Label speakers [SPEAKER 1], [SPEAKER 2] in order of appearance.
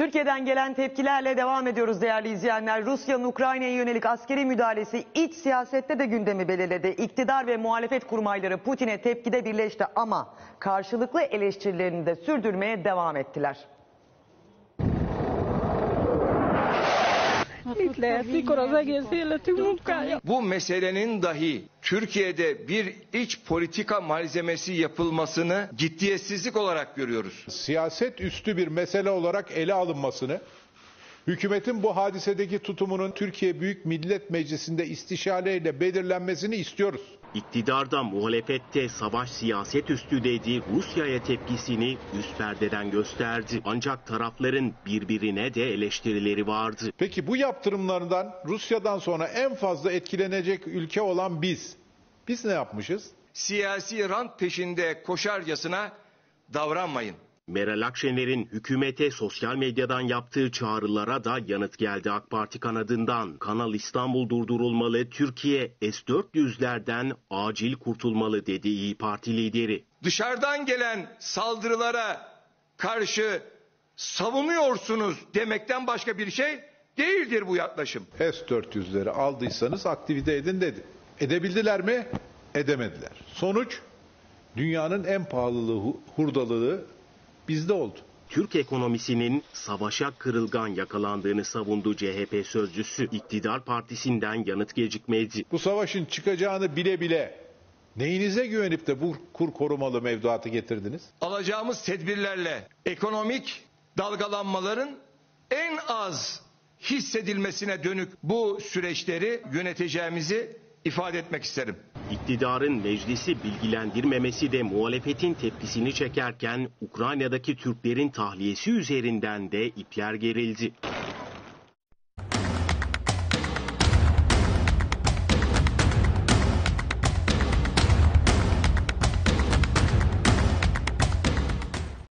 [SPEAKER 1] Türkiye'den gelen tepkilerle devam ediyoruz değerli izleyenler. Rusya'nın Ukrayna'ya yönelik askeri müdahalesi iç siyasette de gündemi belirledi. İktidar ve muhalefet kurmayları Putin'e tepkide birleşti ama karşılıklı eleştirilerini de sürdürmeye devam ettiler.
[SPEAKER 2] Bu meselenin dahi Türkiye'de bir iç politika malzemesi yapılmasını ciddiyetsizlik olarak görüyoruz.
[SPEAKER 3] siyaset üstü bir mesele olarak ele alınmasını, hükümetin bu hadisedeki tutumunun Türkiye Büyük Millet Meclisi'nde istişareyle belirlenmesini istiyoruz.
[SPEAKER 4] İktidarda muhalefette savaş siyaset üstü dedi, Rusya'ya tepkisini üst perdeden gösterdi. Ancak tarafların birbirine de eleştirileri vardı.
[SPEAKER 3] Peki bu yaptırımlardan Rusya'dan sonra en fazla etkilenecek ülke olan biz. Biz ne yapmışız?
[SPEAKER 2] Siyasi rant peşinde koşarcasına davranmayın.
[SPEAKER 4] Meral Akşener'in hükümete sosyal medyadan yaptığı çağrılara da yanıt geldi AK Parti kanadından. Kanal İstanbul durdurulmalı, Türkiye S-400'lerden acil kurtulmalı dedi İyi Parti lideri.
[SPEAKER 2] Dışarıdan gelen saldırılara karşı savunuyorsunuz demekten başka bir şey değildir bu yaklaşım.
[SPEAKER 3] S-400'leri aldıysanız aktivite edin dedi. Edebildiler mi? Edemediler. Sonuç dünyanın en pahalılığı, hu- hurdalığı bizde oldu.
[SPEAKER 4] Türk ekonomisinin savaşa kırılgan yakalandığını savundu CHP sözcüsü. İktidar partisinden yanıt gecikmedi.
[SPEAKER 3] Bu savaşın çıkacağını bile bile neyinize güvenip de bu kur korumalı mevduatı getirdiniz?
[SPEAKER 2] Alacağımız tedbirlerle ekonomik dalgalanmaların en az hissedilmesine dönük bu süreçleri yöneteceğimizi ifade etmek isterim.
[SPEAKER 4] İktidarın meclisi bilgilendirmemesi de muhalefetin tepkisini çekerken Ukrayna'daki Türklerin tahliyesi üzerinden de ipler gerildi.